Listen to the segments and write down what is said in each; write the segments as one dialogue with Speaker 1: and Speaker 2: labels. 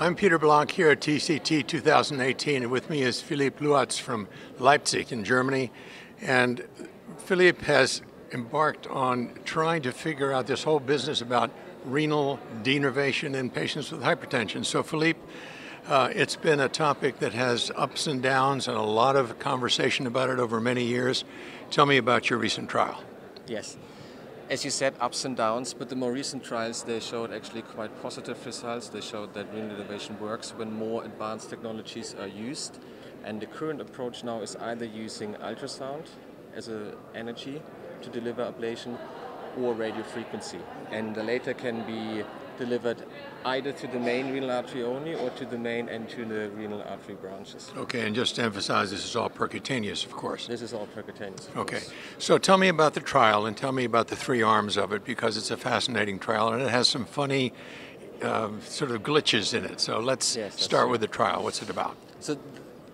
Speaker 1: I'm Peter Block here at TCT 2018, and with me is Philipp Lurz from Leipzig in Germany. And Philipp has embarked on trying to figure out this whole business about renal denervation in patients with hypertension. So, Philipp, uh, it's been a topic that has ups and downs and a lot of conversation about it over many years. Tell me about your recent trial.
Speaker 2: Yes as you said, ups and downs, but the more recent trials, they showed actually quite positive results. They showed that renal denervation works when more advanced technologies are used. And the current approach now is either using ultrasound as an energy to deliver ablation or radio frequency. And the later can be delivered either to the main renal artery only or to the main and to the renal artery branches.
Speaker 1: Okay, and just to emphasize, this is all percutaneous, of course.
Speaker 2: This is all percutaneous.
Speaker 1: Okay, so tell me about the trial and tell me about the three arms of it because it's a fascinating trial and it has some funny um, sort of glitches in it. So let's yes, start true. with the trial. What's it about?
Speaker 2: So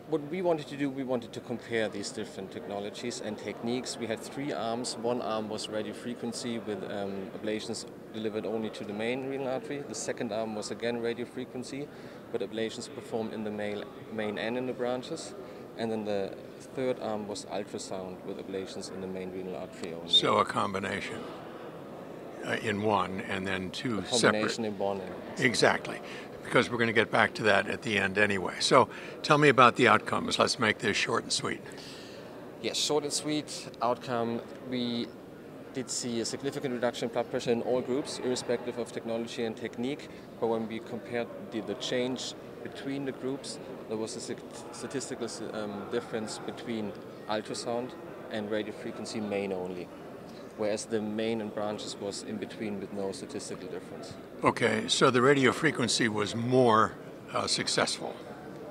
Speaker 2: what we wanted to do, we wanted to compare these different technologies and techniques. We had three arms. One arm was radio frequency with um, ablations delivered only to the main renal artery. The second arm was again radio frequency, but ablations performed in the main, main and in the branches. And then the third arm was ultrasound with ablations in the main renal artery only.
Speaker 1: So a combination. Uh, in one and then two
Speaker 2: a combination
Speaker 1: separate.
Speaker 2: in one.
Speaker 1: Exactly because we're going to get back to that at the end anyway. So tell me about the outcomes. Let's make this short and sweet.
Speaker 2: Yes, short and sweet outcome. We did see a significant reduction in blood pressure in all groups, irrespective of technology and technique. But when we compared the, the change between the groups, there was a statistical um, difference between ultrasound and radio frequency main only whereas the main and branches was in between with no statistical difference.
Speaker 1: Okay, so the radio frequency was more uh, successful.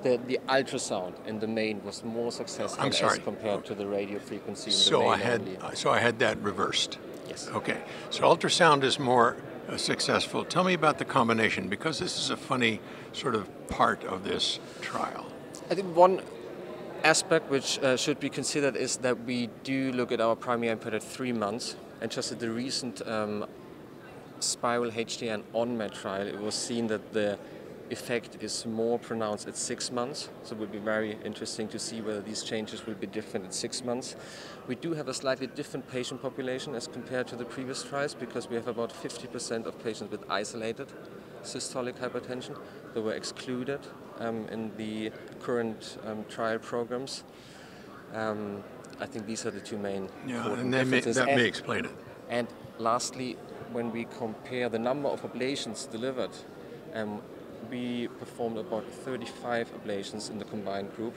Speaker 2: The, the ultrasound in the main was more successful
Speaker 1: I'm sorry.
Speaker 2: as compared to the radio frequency in
Speaker 1: so
Speaker 2: the main
Speaker 1: I had,
Speaker 2: only.
Speaker 1: So I had that reversed.
Speaker 2: Yes.
Speaker 1: Okay, so ultrasound is more uh, successful. Tell me about the combination because this is a funny sort of part of this trial.
Speaker 2: I think one aspect which uh, should be considered is that we do look at our primary endpoint at three months. And just at the recent um, SPYRAL HTN-ON MED trial, it was seen that the effect is more pronounced at six months. So it would be very interesting to see whether these changes will be different at six months. We do have a slightly different patient population as compared to the previous trials because we have about 50% of patients with isolated systolic hypertension that were excluded in the current um, trial programs. Um, I think these are the two main
Speaker 1: yeah, and that may, that and, may explain it.
Speaker 2: And lastly, when we compare the number of ablations delivered, um, we performed about 35 ablations in the combined group,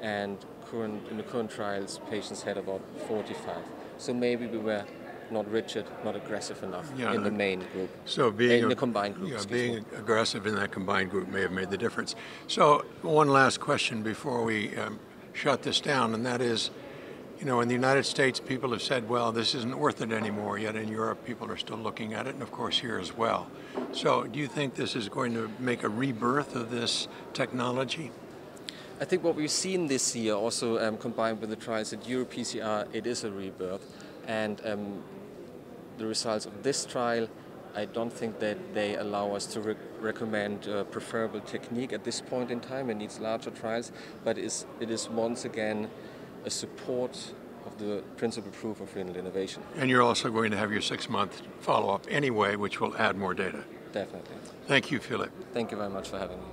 Speaker 2: and current, in the current trials, patients had about 45. So maybe we were not rigid, not aggressive enough yeah, in the main group.
Speaker 1: So being
Speaker 2: in the combined group.
Speaker 1: Yeah, being me. aggressive in that combined group may have made the difference. So one last question before we um, shut this down, and that is, you know, in the United States, people have said, well, this isn't worth it anymore. Yet in Europe, people are still looking at it, and of course here as well. So do you think this is going to make a rebirth of this technology?
Speaker 2: I think what we've seen this year, also um, combined with the trials at EuroPCR, it is a rebirth. And um, the results of this trial, I don't think that they allow us to re recommend a preferable technique at this point in time. It needs larger trials, but is, it is once again a support of the principal proof of renal innovation.
Speaker 1: And you're also going to have your six-month follow-up anyway, which will add more data.
Speaker 2: Definitely.
Speaker 1: Thank you, Philipp.
Speaker 2: Thank you very much for having me.